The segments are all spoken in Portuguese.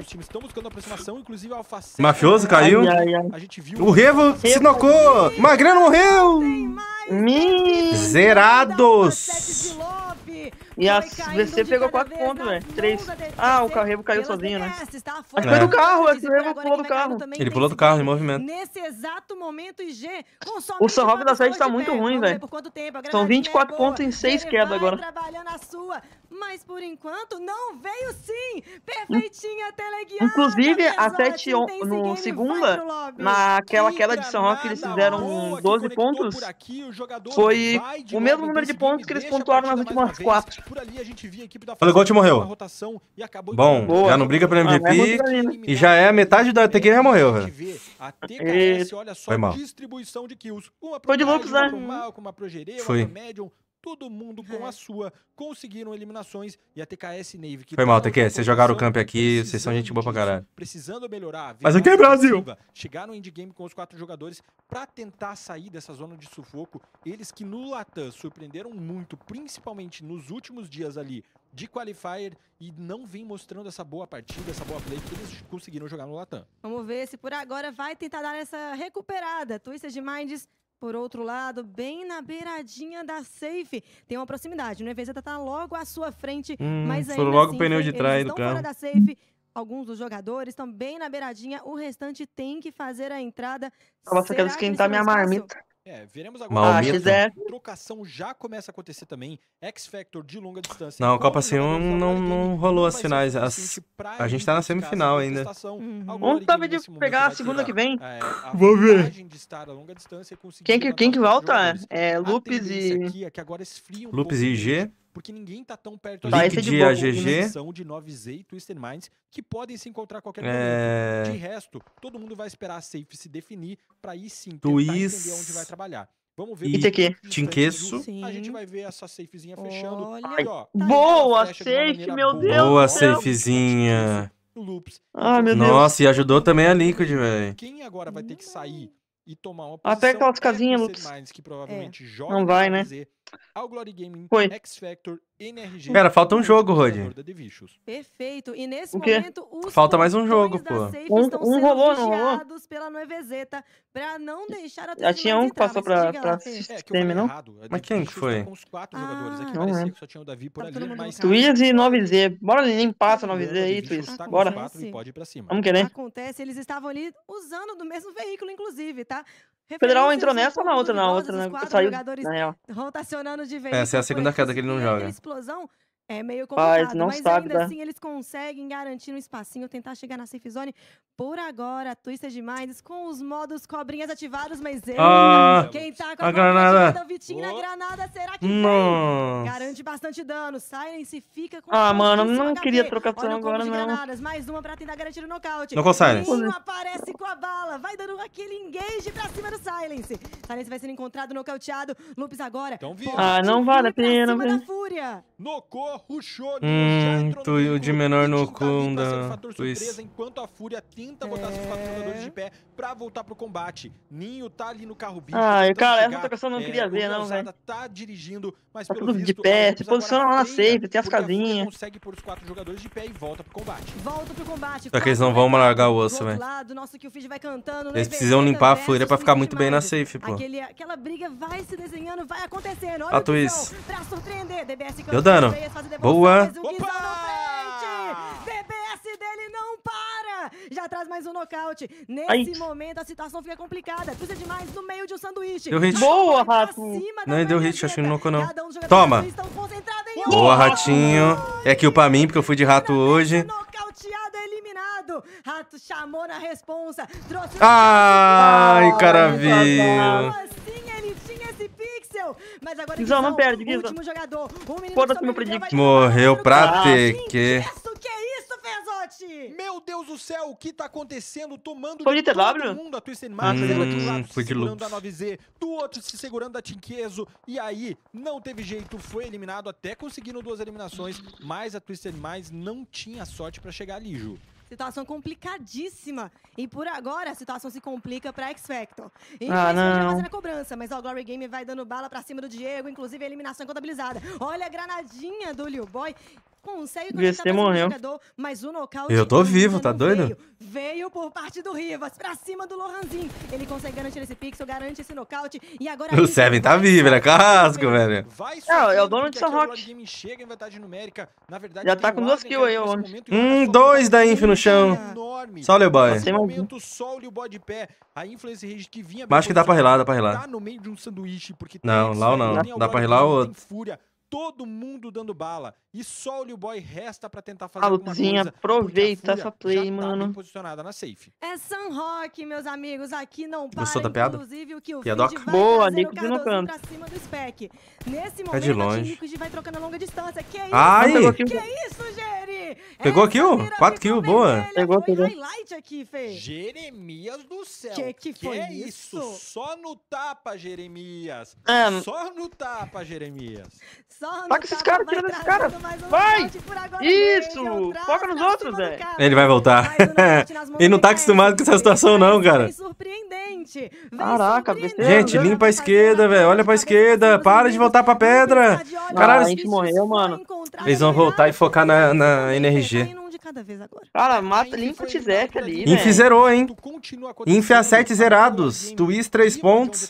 Os times estão buscando aproximação, inclusive a Alpha Mafioso caiu. Ai, ai, ai. A gente viu O Revo se nocou. Magrano morreu. Zerados. E a VC pegou 4 pontos, velho. 3. Ah, o Carrevo caiu sozinho, né? Acho que foi do carro, acho que o Revo pulou do carro. Ele pulou do carro em movimento. Nesse exato momento, IG O Sunhawk da sede tá muito ruim, velho. São 24 pontos em 6 quedas agora. trabalhando a sua, mas por enquanto não veio sim. Perfeitinha teleguiada. Inclusive, a Pesote, 7 on- Intense no segunda, naquela Que queda de Sunhawk que eles fizeram boa que 12 conectou pontos, foi o mesmo número de pontos que eles pontuaram nas últimas uma vez. quatro. Por ali a gente via a equipe da Olha, o Gold morreu. rotação e acabou Bom, já não briga pelo MVP. E já é a metade da TQ já morreu, velho. vê a TKS, olha só Foi mal. distribuição de kills. Uma pro Foi de uma né? Foi. Todo mundo com a sua conseguiram eliminações e a TKS Navy que Foi mal, TQ, na vocês jogaram o camp aqui, vocês são gente boa pra precisando caralho. Precisando melhorar. Mas aqui é Brasil. ofensiva, Chegar no endgame com os quatro jogadores pra tentar sair dessa zona de sufoco. Eles que no Latam surpreenderam muito, principalmente nos últimos dias ali de qualifier e não vem mostrando essa boa partida, essa boa play que eles conseguiram jogar no Latam. Vamos ver se por agora vai tentar dar essa recuperada. Twisted Minds, por outro lado, bem na beiradinha da safe. Tem uma proximidade, né? Vezeta tá logo à sua frente, Hum, mas foram ainda logo assim, o pneu de trás do estão fora carro. da safe. Alguns dos jogadores estão bem na beiradinha, o restante tem que fazer a entrada. Nossa, Será quero que esquentar eles minha marmita. É, veremos Ah, agora. XF. Trocação já começa a acontecer também. X Factor de longa distância. Não, com Copa os C1 jogadores da não- não Game, rolou as finais, as- a gente tá na semifinal ainda. Uhum. A Vamos saber de pegar a segunda que vem. É, a Vamos ver. vantagem de estar a longa distância e conseguir Quem que, quem que volta? É A Lupes e. aqui é que agora esfria um Lupes pouco e IG. Porque ninguém tá tão perto ali. esse é de. AGG. São de 9Z e Twisted Minds que podem se encontrar a qualquer É. momento. De resto, todo mundo vai esperar a safe se definir pra aí sim tentar Twist entender onde vai trabalhar. Vamos ver. e distante Tinqueço. A gente vai ver essa safezinha fechando. Olha, Aí, ó, tá Boa, safe, meu boa. Deus Boa, safezinha. Loops. Ah, meu Deus. Nossa, e ajudou também a Liquid, velho. Quem agora vai ter que sair e tomar uma posição é casinhas. Minds, que provavelmente joga Não vai, né? KZ, Ao Glory Gaming, Foi. X Factor, NRG. Cara, falta um jogo, Rod. Perfeito. E nesse O quê? momento, os Falta mais um jogo, pô. Um- estão um sendo rolou, não rolou? pela Noevezeta não deixar a Já tinha um que passou. É, que eu Sistema, não? errado. A Mas quem que foi? com os quatro Ah, jogadores aqui. não Parecia lembro. que só tinha o Davi por Tá ali, mas... e 9Z. Bora limpar essa Engano, 9Z a aí, Twist. tá Bora. os quatro e pode ir pra cima. Vamos querer. Acontece, eles estavam ali usando do mesmo veículo, inclusive, tá? Federal entrou nessa ou na outra? Na outra, né? Saiu, jogadores na real. rotacionando de veículo. Essa é a segunda queda que ele não joga. explosão é meio complicado, não mas sabe, ainda tá? assim eles conseguem garantir um espacinho, tentar chegar na safe zone. Por agora, Twisted Minds com os modos cobrinhas ativados, mas ele, Ah, quem tá com a a, granada. O Vitinho na granada, será que. Garante bastante dano. Silence fica com Ah, mano, não HP. queria trocação Olha o combo agora, não. granadas, mais uma pra tentar garantir o nocaute. Não com Silence. Ninho aparece com a bala, vai dando aquele engage pra cima do Silence. Silence vai sendo encontrado, nocauteado. Lupes agora. Então, Ah, não vale a pena, cima velho. da Fúria. Nocou, ruxou, Hum, já entrou tu no e o de menor no Kunda, Twist. surpresa, enquanto a Fúria tenta botar seus quatro jogadores de pé pra voltar pro combate. Ninho tá ali no carro bicho. Ah, cara, essa chegar. trocação eu não É, queria ver, não, Leozada tá dirigindo, mas Tá pelo tudo de visto, pé, a se posiciona lá na safe, tem as casinhas. consegue pôr os quatro jogadores de pé e volta pro combate. Volta pro combate. Só que eles não vão largar o osso, velho. cantando. Eles precisam limpar a fúria pra ficar muito bem na safe, pô. Aquele, aquela briga vai se desenhando, vai acontecendo. Olha A o pra surpreender. DBS Deu dano. Reyes faz a devolução, Boa. mas o Opa! DBS dele não para. Já traz mais um nocaute. Nesse Ai. momento a situação fica complicada. Precisa demais no meio de um sanduíche. Deu hit. Boa, rato. Não, deu hit, acho que não nocou, não. Um Toma. da Twist estão concentrados em Boa, ratinho. É kill pra mim, porque eu fui de rato hoje. Nocauteado, eliminado. Rato chamou na responsa. Trouxe o Ai, Ai, cara viu. Pixel. Mas agora Guizão, não Guizão, perde, Guizão. Último jogador. O menino Foda-se que meu predict. Morreu pra no ter que- Isso, que isso, Fezote? Meu Deus do céu, o que tá acontecendo? Tomando Foi de todo TW? mundo a Twisted Hum, ela de um lado foi se de segurando a Lux. 9Z, do outro se segurando a Tinqueso. E aí, não teve jeito, foi eliminado, até conseguindo duas eliminações. Mas a Twisted Minds não tinha sorte pra chegar ali, Ju. Situação complicadíssima. E por agora a situação se complica pra X Factor. Ah, não. fazendo a cobrança, mas ó, o Glory Game vai dando bala pra cima do Diego, inclusive a eliminação contabilizada. Olha a granadinha do Liu Boy. Consegue conectar mais um morreu. jogador, mas o nocaute Eu tô vivo, tá doido? Veio. Veio por parte do Rivas, pra cima do Lohanzin. Ele consegue garantir esse pixel, garante esse nocaute. E agora O Seven tá vivo, ele é carrasco, velho. Vai É, é o dono de São o Roque. Lord Gaming chega em vantagem numérica. Na verdade, Já tá o com duas kills aí, olha Hum, só, dois da Inf no chão. enorme. Só o o que vinha Mas acho que dá pra rilar, dá pra rilar. Tá no meio de um sanduíche, porque Não, lá ou não. Dá pra Algora rilar Gaming, ou tem Fúria. Todo mundo dando bala. E só o Liu Boy resta pra tentar fazer A alguma Luzinha, coisa. aproveita essa play, já tá mano. bem posicionada na safe. É San Roque, meus amigos, aqui não para. Gostou da piada? Inclusive, o que o Piadoca? Vai Boa, trazer Liquid o no canto. pra cima do Spec. Nesse É momento, de a longe. Vai trocando a longa distância. Que isso? Ai! Que isso, Geri? Pegou kill? mira Quatro ficou kill, boa. Pegou, pegou. highlight aqui, Fê. Jeremias do céu. Que que foi é isso? isso? Só no tapa, Jeremias. É, Só no tapa, Jeremias. Só no Taca esses caras, vai tira mais um Vai! Isso! Foca nos outros, velho. cara. Ele vai voltar. Ele não tá acostumado com essa situação, não, cara. Surpreendente. Caraca, besteira. Gente, limpa a esquerda, velho. Olha pra esquerda. Para de voltar pra pedra. Caralho, a gente morreu, mano. Eles vão voltar e focar na, na NRG. Cara, mata, limpa o por ali. Inf zerou, hein? Inf a sete acontecendo. zerados. Game Twist, três vive pontos.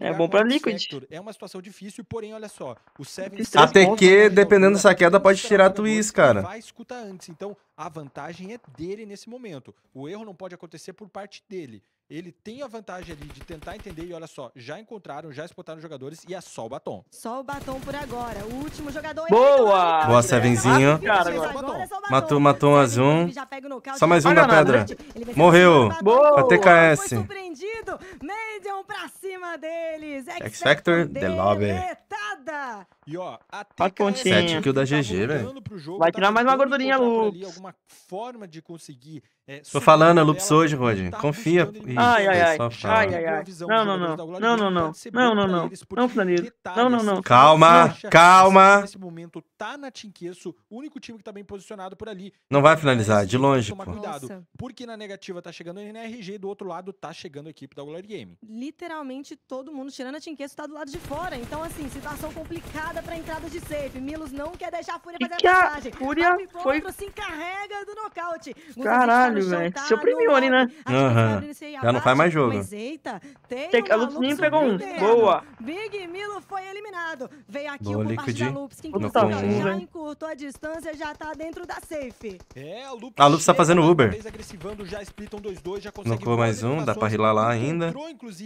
É bom pra Liquid. É uma situação difícil, porém, olha só. O Seven Até que, dependendo dessa queda, pode tirar a Twist, cara. Vai escutar antes. Então, a vantagem é dele nesse momento. O erro não pode acontecer por parte dele. Ele tem a vantagem ali de tentar entender e olha só, já encontraram, já spotaram os jogadores e é só o batom. Só o batom por agora. O último jogador. Boa! Ele Boa, tá Sevenzinho. Cara, Agora agora. é batom. Matou, matou um a Seven, zoom. inclusive, já pega o nocaute, Só mais um da pedra. Morreu. Boa. A TKS. Foi surpreendido. Medium pra cima deles. X Factor, The Lobby. deletada. E ó, a TKS pontinhos. Sete kill da tá GG, velho. pro jogo, Vai tá tirar mais uma gordurinha, Loops. Alguma forma de conseguir. É, Tô falando, a a Loops tabela, hoje, Rod. tá Confia. Ai, ai, ai. só Ai, ai, ai. Visão Não, não, não. Não, não, não. Não, não, não. Não, Não, não, não. Calma, calma. Nesse momento tá na Tinqueço, o único time que tá bem posicionado por ali. Não vai finalizar, de longe, pô. cuidado, porque na negativa tá chegando a NRG e do outro lado tá chegando a equipe da Glory Game. Literalmente todo mundo, tirando a Tinqueço, tá do lado de fora. Então, assim, situação complicada pra entrada de safe. Milos não quer deixar a Fúria fazer a passagem. Fúria foi- se encarrega do nocaute. Gustavo Caralho, tá velho. tá Se oprimiu ali, né? Aham. Já não faz mais jogo. Mas eita, tem Tem- um a Lupus maluco nem pegou um. Boa. Big Milo foi eliminado. Veio aqui Boa, parte Liquid. da Lupus, que inclusive um, já encurtou a distância, já tá dentro da safe. É, a Lupus, A Lupus tá fazendo Uber. vez agressivando, já splitam 2-2, já consegue Nocou mais um, dá pra rilar lá ainda.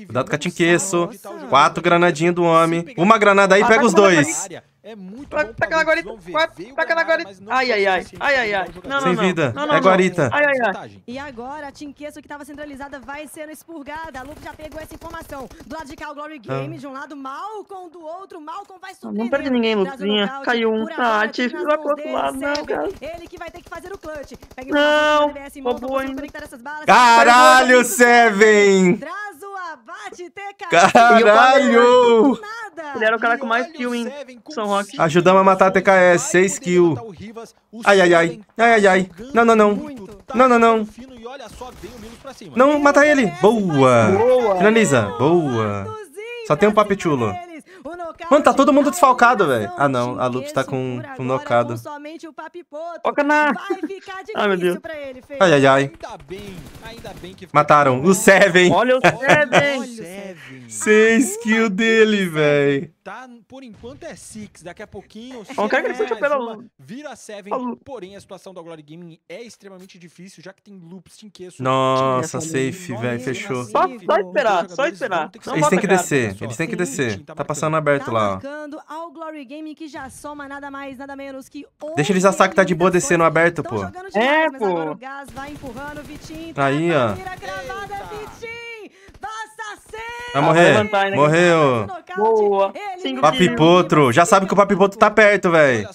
Cuidado com a Tinqueço. tá o. Quatro granadinhas do homem. Uma granada aí, Ah, pega tá os a dois. É muito Vai, bom taca pra na guarita, vai, taca na guarita. Ai, ai, ai. Ai, pra ai, pegar ai. Não, Sem não, vida. não, É não, não. guarita. Ai, ai, ai. E agora a Tinqueço que tava centralizada vai sendo expurgada. A Lupe já pegou essa informação. Do lado de cá o Glory Game, de um lado Malcolm, do outro Malcolm vai surpreender. Não perde ninguém, nocaute. Caiu um. Ah, agora, tive nas que ir mãos pro outro lado, não, cara. Ele que vai ter que fazer o clutch. Não, roubou ainda. Caralho, Seven! Traz TK. Caralho! Ele era o cara com mais kill em São Roque. Ajudamos a matar a TKS, vai seis poder kill. matar o Rivas. O Ai, ai, ai. Ai, ai, ai. jogando Não, não, não. tá Não, não, não. Não, mata ele. Boa. Boa. Finaliza. Boa. Só tem um papichulo. Mano, tá todo mundo desfalcado, velho. Ah, não, a Lupus tá com- com nocado. Foca na- Vai ficar difícil Ai, meu Deus. pra ele, Fê. Ai, ai, ai. Mataram o Seven. Olha o Olha Seven. o Seven. Seis kills dele, velho. Tá, por enquanto é Six, daqui a pouquinho... Ó, o cara que ele puxa pela- uma, Vira Seven, porém a situação da Glory Gaming é extremamente difícil, já que tem loops, tinqueço... Nossa, safe, velho, fechou. safe, Só- só esperar, só esperar. Não Eles têm que descer, eles têm que descer. Tá marcando. passando aberto Tá lá, ó. marcando ao Glory Gaming que já soma nada mais, nada menos que Deixa eles assar que tá de boa descendo aberto, pô. É, pô. tá Aí, ó. Eita. Vai morrer. Levantar, Morreu. Boa. Papipotro. Já sabe que o Papipotro tá perto, velho.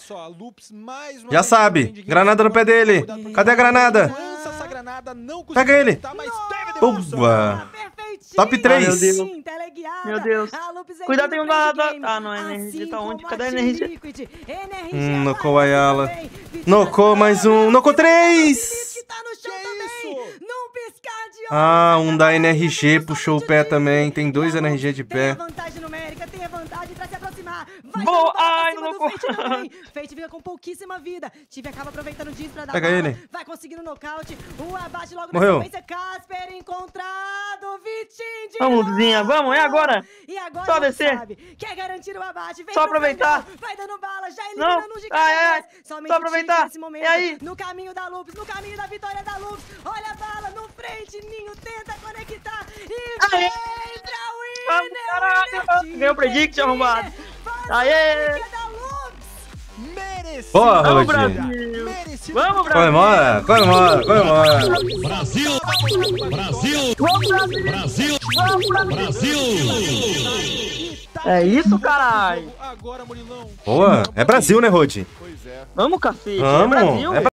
Já sabe. Granada no pé dele. Cadê a granada? Pega ele. Boa. Tá top 3. Ah, meu Deus. Meu Deus. Cuidado, tem um da... Ah, não. É a NRG tá onde? Cadê a NRG? Hum, nocou a Ayala. Nocou mais um. Nocou 3. Ah, um da. NRG puxou o pé também. Tem dois NRG de pé. a vantagem numérica, tem a vantagem pra se aproximar. Vai Boa! Ai, não Fate também. Fate fica com pouquíssima vida. Tive acaba aproveitando disso pra dar Pega ele. Vai conseguindo nocaute. O abate logo Morreu. na sequência. Casper encontrado. Vitinho Vamos, vamos, é agora. E agora Só descer. sabe. Quer garantir o abate. Vem Só pro aproveitar. frangão. Vai dando bala. Já Não. eliminando um de cada Ah, é. Somente Só aproveitar. nesse momento. E aí? No caminho da Lupus. No caminho da vitória da Lupus. Olha a bala no frente. Ninho tenta conectar. E Aê. vem pra Winner. Vamos, caralho. Ganhou o predict, arrombado. Aê. a liga da Lupus. Merecido. Boa. Brasil. Vamos, Brasil. Comemora, comemora, comemora. Brasil! Brasil! Brasil! Brasil! É isso, caralho. Agora, Murilão. Boa. É Brasil, né, Rodi? Pois é. Vamos, cacete. É Vamos. Brasil. É